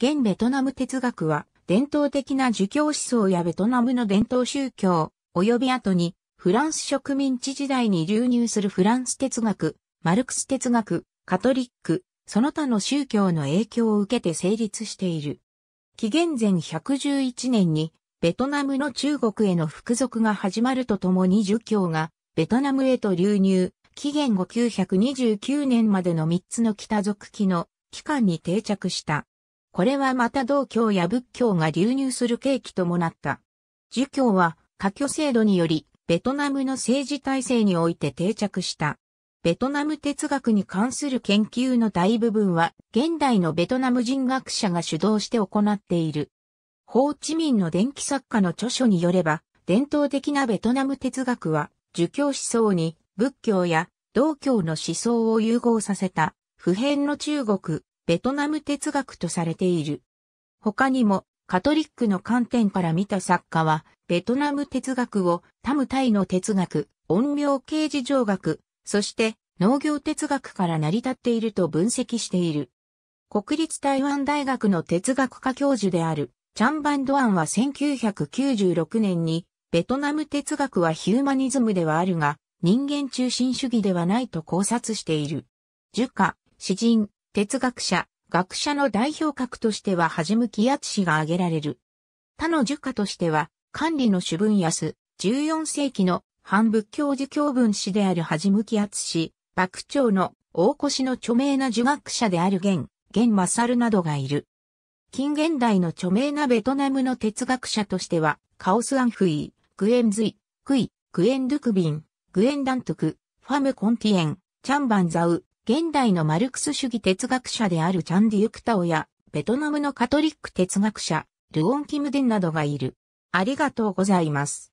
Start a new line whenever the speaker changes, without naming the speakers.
現ベトナム哲学は、伝統的な儒教思想やベトナムの伝統宗教、及び後に、フランス植民地時代に流入するフランス哲学、マルクス哲学、カトリック、その他の宗教の影響を受けて成立している。紀元前111年に、ベトナムの中国への服属が始まるとともに儒教が、ベトナムへと流入、紀元後929年までの3つの北族期の期間に定着した。これはまた道教や仏教が流入する契機ともなった。儒教は、科挙制度により、ベトナムの政治体制において定着した。ベトナム哲学に関する研究の大部分は、現代のベトナム人学者が主導して行っている。ホーチミンの電気作家の著書によれば、伝統的なベトナム哲学は、儒教思想に仏教や道教の思想を融合させた普遍の中国、ベトナム哲学とされている。他にも、カトリックの観点から見た作家は、ベトナム哲学をタムタイの哲学、陰陽刑事上学、そして農業哲学から成り立っていると分析している。国立台湾大学の哲学科教授であるチャンバンドアンは1996年にベトナム哲学はヒューマニズムではあるが人間中心主義ではないと考察している。儒家、詩人、哲学者、学者の代表格としては初向き厚氏が挙げられる。他の儒家としては、管理の主分安、14世紀の反仏教儒教文士である恥向き厚氏、幕長の大越の著名な儒学者である玄、玄勝などがいる。近現代の著名なベトナムの哲学者としては、カオスアンフイ、グエンズイ、クイ、グエンドゥクビン、グエンダントク、ファムコンティエン、チャンバンザウ、現代のマルクス主義哲学者であるチャンディユクタオや、ベトナムのカトリック哲学者、ルオン・キムデンなどがいる。ありがとうございます。